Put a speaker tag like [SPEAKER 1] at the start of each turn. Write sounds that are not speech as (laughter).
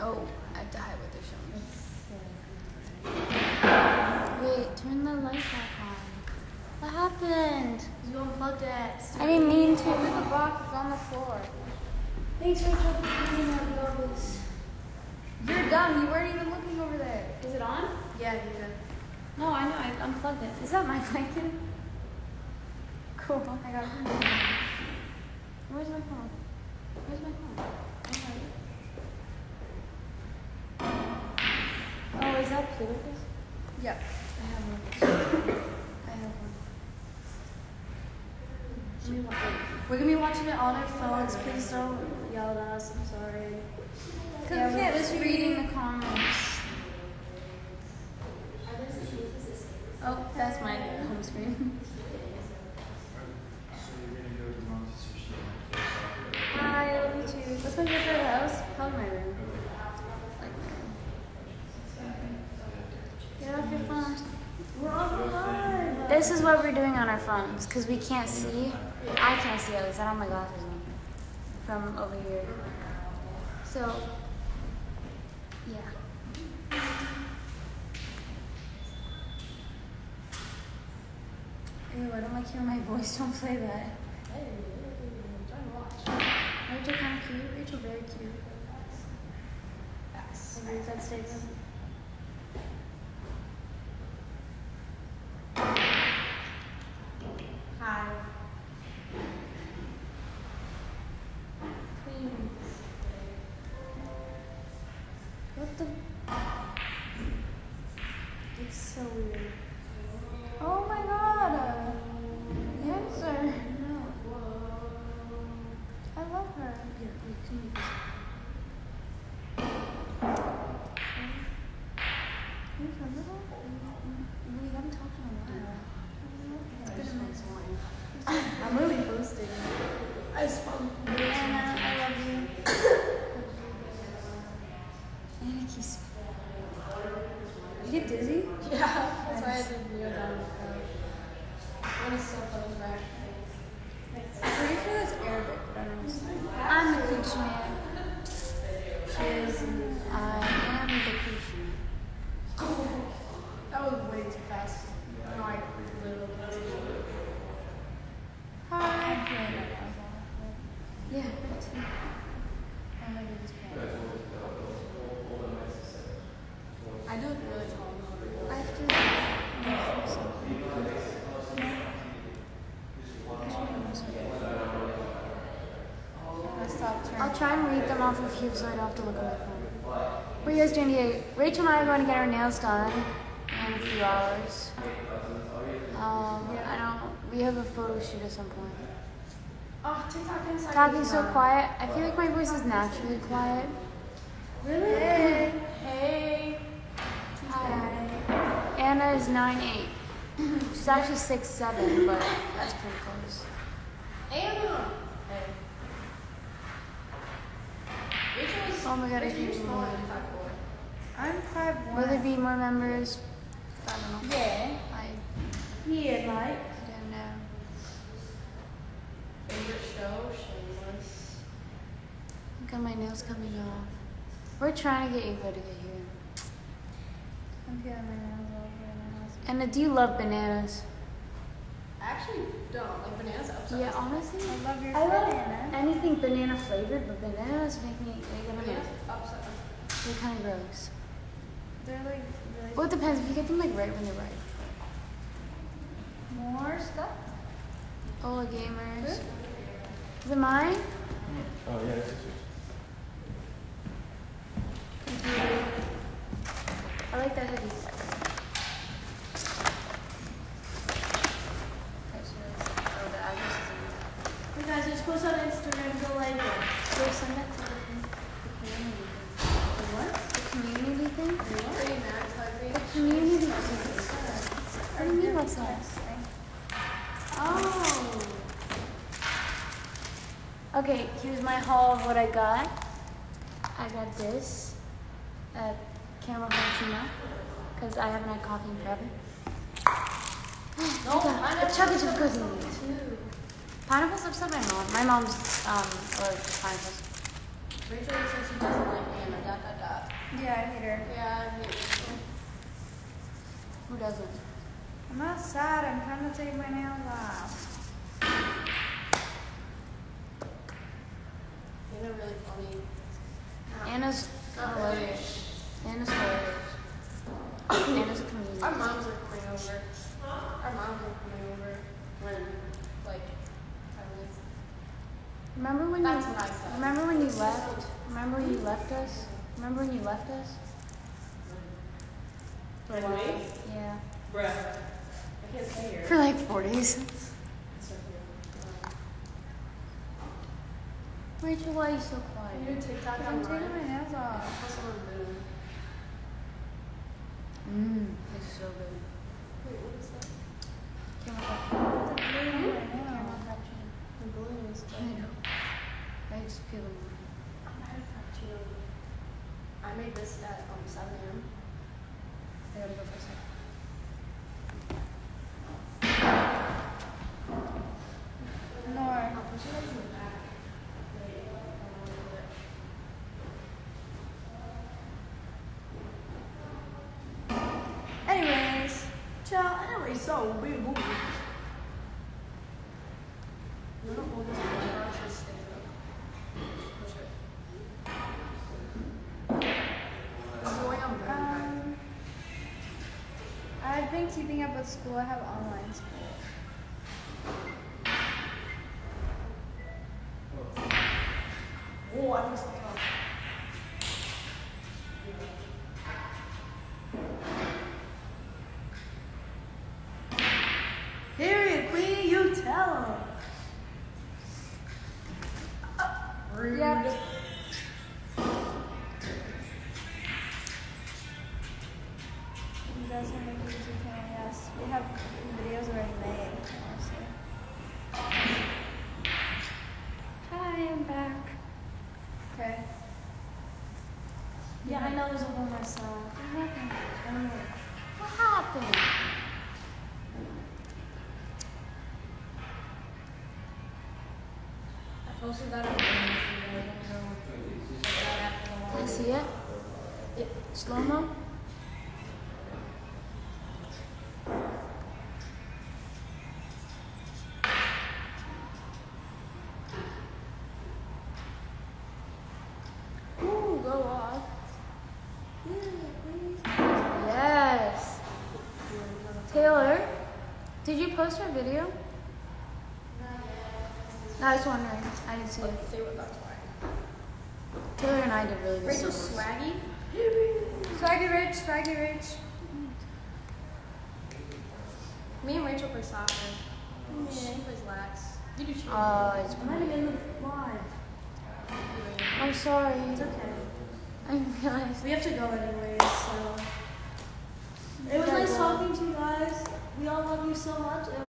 [SPEAKER 1] Oh,
[SPEAKER 2] I died with
[SPEAKER 1] the show.
[SPEAKER 2] Wait, turn the light back on. What happened?
[SPEAKER 1] You unplugged it. I didn't mean
[SPEAKER 2] to.
[SPEAKER 1] Oh, the box is on the floor.
[SPEAKER 2] Thanks, Rachel, for cleaning out the office.
[SPEAKER 1] You're dumb. You weren't even looking over there.
[SPEAKER 2] Is it on?
[SPEAKER 1] Yeah, you did.
[SPEAKER 2] No, I know. I unplugged it. Is that my blanket? Cool.
[SPEAKER 1] I got it.
[SPEAKER 2] Where's my phone? Where's my phone? Is that Pluto's?
[SPEAKER 1] Yep.
[SPEAKER 2] I have one. (coughs) I have one. Let me.
[SPEAKER 1] We're gonna be watching it on our phones. Please don't yell at us. I'm sorry. Cause
[SPEAKER 2] Yeah,
[SPEAKER 1] we
[SPEAKER 2] we're
[SPEAKER 1] can't
[SPEAKER 2] just reading the comments. Oh, that's my home screen. (laughs)
[SPEAKER 3] So you're gonna go to Montessori?
[SPEAKER 2] Hi, I love you too. What's my favorite house? Probably my room. Like my room. Get off your phone.
[SPEAKER 1] We're on the line.
[SPEAKER 2] This is what we're doing on our phones because we can't see. I can't see at least. I don't have my glasses on from over here. So, yeah. Ew, I don't like hearing my voice. (laughs) Don't play that. Hey. Rachel kind of cute. Rachel very cute.
[SPEAKER 1] Yes.
[SPEAKER 2] Agree with that the? It's so weird. Oh my god! Answer. No. I love her. Yeah, wait, can you Can you remember that? We haven't talked in a while. It's been a nice one.
[SPEAKER 1] I'm really boosting. I spun.
[SPEAKER 2] Anna, I love you. Anna keeps. You get dizzy?
[SPEAKER 1] Yeah. That's why I did kneel down on the couch. When it's so close back. I'm pretty sure that's Arabic, but I don't know.
[SPEAKER 2] I'm the cooch man. She is. I am the cooch man.
[SPEAKER 1] That was way too fast. No, I literally.
[SPEAKER 2] Hi. Yeah. Oh my goodness.
[SPEAKER 1] I do it really tall.
[SPEAKER 2] I have to.
[SPEAKER 1] I stopped
[SPEAKER 2] I'll read off of you so I don't have to look at my phone. What are you guys doing today? Rachel and I are going to get our nails done in a few hours. Um, I don't. We have a photo shoot at some point.
[SPEAKER 1] Oh.
[SPEAKER 2] Talking so quiet. I feel like my voice is naturally quiet.
[SPEAKER 1] Really? Hey. Hey.
[SPEAKER 2] Hi. Anna is nine eight. She's actually six seven, but that's pretty close.
[SPEAKER 1] Anna. Hey. Rachel is.
[SPEAKER 2] Oh my God, I
[SPEAKER 1] Rachel, you're
[SPEAKER 2] keep
[SPEAKER 1] than five four.
[SPEAKER 4] I'm five
[SPEAKER 2] Will there be more members? I don't know.
[SPEAKER 4] Yeah.
[SPEAKER 2] I,
[SPEAKER 4] Yeah, like.
[SPEAKER 2] I don't know.
[SPEAKER 1] Favorite show? Shameless.
[SPEAKER 2] I got my nails coming off. We're trying to get Ava to get here.
[SPEAKER 4] I'm feeling my nails all over my house.
[SPEAKER 2] And do you love bananas?
[SPEAKER 1] I actually don't like bananas upside.
[SPEAKER 2] Yeah, honestly,
[SPEAKER 4] I love your
[SPEAKER 2] I love
[SPEAKER 4] banana.
[SPEAKER 2] anything banana flavored, but bananas make me they get
[SPEAKER 1] Bananas
[SPEAKER 2] them.
[SPEAKER 1] upside. down.
[SPEAKER 2] They're kind of gross.
[SPEAKER 4] They're like really
[SPEAKER 2] Well, it depends. If you get them like right when they're ripe.
[SPEAKER 4] more stuff.
[SPEAKER 2] Ola gamers. Is it mine?
[SPEAKER 3] Oh, yeah, it's yours.
[SPEAKER 2] I like that hoodie. Okay, so that's- oh, the address is in
[SPEAKER 4] You supposed on Instagram. Go like it.
[SPEAKER 2] there. Go send that to the, the community thing.
[SPEAKER 4] The what?
[SPEAKER 2] The community thing?
[SPEAKER 1] Pretty mad, so
[SPEAKER 2] The community thing. What do you mean what's that? Oh. Okay, here's my haul of what I got. I got this uh, at Caramel Frappuccino because I haven't had coffee in forever. (gasps)
[SPEAKER 1] No,
[SPEAKER 2] I got a chocolate chip cookie. Pineapple's upset my mom. My mom's um allergic to pineapples.
[SPEAKER 1] Rachel said she doesn't like me and dot dot dot.
[SPEAKER 4] Yeah, I hate her.
[SPEAKER 1] Yeah, I hate Rachel.
[SPEAKER 2] Who doesn't?
[SPEAKER 4] I'm outside. I'm trying to take my nails off.
[SPEAKER 1] Anna really funny.
[SPEAKER 2] Anna's
[SPEAKER 1] oh,
[SPEAKER 2] hilarious. Anna's hilarious. (coughs) Anna's a comedian.
[SPEAKER 1] Our moms are coming over. Our moms are coming over when
[SPEAKER 2] Remember when
[SPEAKER 1] That's
[SPEAKER 2] you
[SPEAKER 1] what I said.
[SPEAKER 2] remember when you left? Remember when you left us? Remember when you left us? For a
[SPEAKER 1] And me?
[SPEAKER 2] Yeah.
[SPEAKER 1] Bruh. I can't stay here.
[SPEAKER 2] For like four days.
[SPEAKER 1] It's so cute.
[SPEAKER 2] Rachel, why are you so quiet?
[SPEAKER 1] You do TikTok
[SPEAKER 4] I'm taking my
[SPEAKER 1] mine?
[SPEAKER 4] nails off.
[SPEAKER 1] Hustle and boom.
[SPEAKER 2] Mmm, it's so good.
[SPEAKER 1] Wait, what is that?
[SPEAKER 2] Caramel frappuccino.
[SPEAKER 4] Put the blue on my
[SPEAKER 2] Caramel
[SPEAKER 4] nails.
[SPEAKER 2] frappuccino.
[SPEAKER 1] The balloon is
[SPEAKER 2] I know. I just feel them.
[SPEAKER 1] I had a frappuccino. I made this at um 7 a.m.
[SPEAKER 2] I gotta go for a second.
[SPEAKER 4] Nor.
[SPEAKER 1] I'll put you guys in the back. Wait, I wanna do it.
[SPEAKER 4] Anyways,
[SPEAKER 1] Ciao, anyway, so we move. No, no, hold this one. I'll actually stick it up. Push it. I'm going on back.
[SPEAKER 4] um, I've been keeping up with school. I have online school.
[SPEAKER 1] Whoa, I missed Rude.
[SPEAKER 4] Yep. You guys. We have videos already made. Hi, I'm back. Okay.
[SPEAKER 2] Yeah, I know there's a one more. What happened?
[SPEAKER 1] Posted that on Instagram. You guys wanna go check it out after the
[SPEAKER 2] Can I see it?
[SPEAKER 1] Yeah.
[SPEAKER 2] Slow mo? Ooh, go off. Yes. Taylor, did you post our video? No, I was wondering. I didn't see it.
[SPEAKER 1] Let's see what that's like.
[SPEAKER 2] Taylor and I did really good.
[SPEAKER 1] Rachel
[SPEAKER 2] singles.
[SPEAKER 1] Swaggy?
[SPEAKER 4] Swaggy Rich, Swaggy Rich.
[SPEAKER 1] Me and Rachel play soccer. She plays lax. You do cheer.
[SPEAKER 2] Oh, uh, it's
[SPEAKER 1] I'm not in the live.
[SPEAKER 2] I'm sorry.
[SPEAKER 1] It's okay.
[SPEAKER 2] I didn't realize. (laughs)
[SPEAKER 1] We have to go anyways, so. It was nice talking to you guys. We all love you so much.